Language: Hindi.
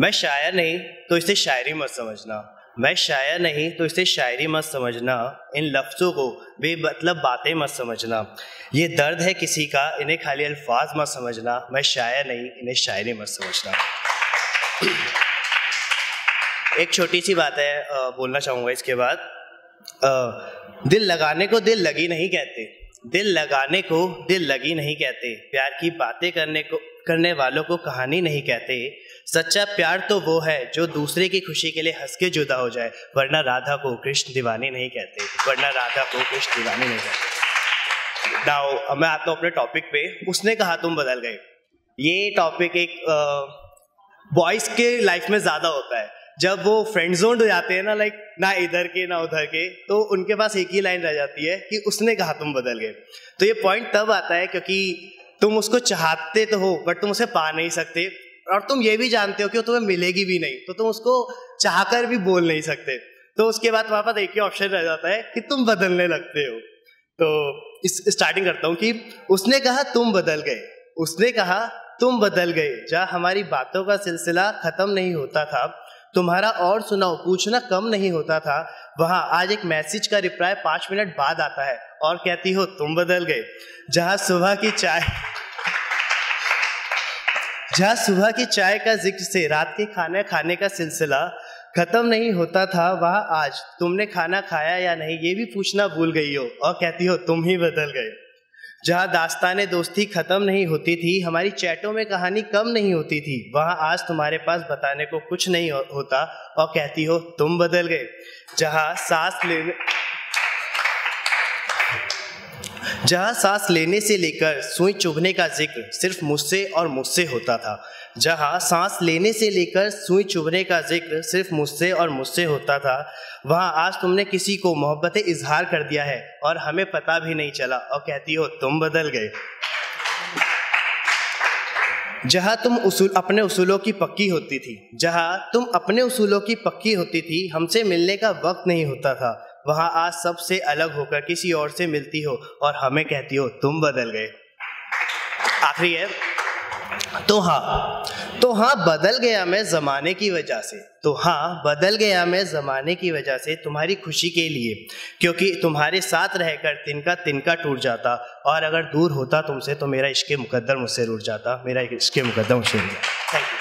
मैं शायर नहीं तो इसे शायरी मत समझना। मैं शायर नहीं तो इसे शायरी मत समझना। इन लफ्ज़ों को बेमतलब बातें मत समझना। ये दर्द है किसी का, इन्हें खाली अल्फाज मत समझना। मैं शायर नहीं, इन्हें शायरी मत समझना। एक छोटी सी बात है बोलना चाहूँगा इसके बाद। दिल लगाने को दिल लगी नहीं कहते। दिल लगाने को दिल लगी नहीं कहते, प्यार की बातें करने को, करने वालों को कहानी नहीं कहते। सच्चा प्यार तो वो है जो दूसरे की खुशी के लिए हंस के जुदा हो जाए, वरना राधा को कृष्ण दीवानी नहीं कहते, वरना राधा को कृष्ण दीवानी नहीं कहते। नाउ मैं आता हूँ अपने टॉपिक पे। उसने कहा, तुम बदल गए। ये टॉपिक एक बॉयज़ के लाइफ में ज़्यादा होता है। जब वो फ्रेंड जोन हो जाते हैं ना लाइक ना इधर के, ना उधर के तो उनके पास एक ही लाइन रह जाती है कि उसने कहा तुम बदल गए। तो ये पॉइंट तब आता है क्योंकि तुम उसको चाहते तो हो बट तुम उसे पा नहीं सकते। और तुम ये भी जानते हो कि वो तुम्हें मिलेगी भी नहीं तो तुम उसको चाहकर भी बोल नहीं सकते। तो उसके बाद वहाँ पर एक ही ऑप्शन रह जाता है कि तुम बदलने लगते हो। तो इस स्टार्टिंग करता हूँ कि उसने कहा तुम बदल गए। उसने कहा तुम बदल गए। जहाँ हमारी बातों का सिलसिला खत्म नहीं होता था तुम्हारा और सुनाओ, पूछना कम नहीं होता था। वहाँ आज एक मैसेज का रिप्लाई पाँच मिनट बाद आता है और कहती हो, तुम बदल गए। जहाँ सुबह की चाय, जहाँ सुबह की चाय का ज़िक्र से रात के खाने खाने का सिलसिला खत्म नहीं होता था, वहाँ आज तुमने खाना खाया या नहीं, ये भी पूछना भूल गई हो और कहती हो, तुम ही बदल गए। जहाँ दास्तान दोस्ती ख़त्म नहीं होती थी, हमारी चैटों में कहानी कम नहीं होती थी, वहाँ आज तुम्हारे पास बताने को कुछ नहीं होता और कहती हो, तुम बदल गए। जहाँ सांस लेने जहाँ सांस लेने से लेकर सुई चुभने का ज़िक्र सिर्फ़ मुझसे और मुझसे होता था, जहाँ सांस लेने से लेकर सुई चुभने का ज़िक्र सिर्फ़ मुझसे और मुझसे होता था, वहाँ आज तुमने किसी को मोहब्बत इजहार कर दिया है और हमें पता भी नहीं चला और कहती हो तुम बदल गए। जहाँ तुम उसूल, अपने उसूलों की पक्की होती थी, जहाँ तुम अपने उसूलों की पक्की होती थी, हमसे मिलने का वक्त नहीं होता था वहाँ आज सबसे अलग होकर किसी और से मिलती हो और हमें कहती हो, तुम बदल गए। आखिरी है तो हाँ तो हाँ बदल गया मैं ज़माने की वजह से। तो हाँ बदल गया मैं ज़माने की वजह से तुम्हारी खुशी के लिए, क्योंकि तुम्हारे साथ रहकर तिनका तिनका टूट जाता और अगर दूर होता तुमसे तो मेरा इश्क मुकद्दर मुझसे रूट जाता, मेरा इश्क मुकद्दर मुझसे रूट जाता। Thank you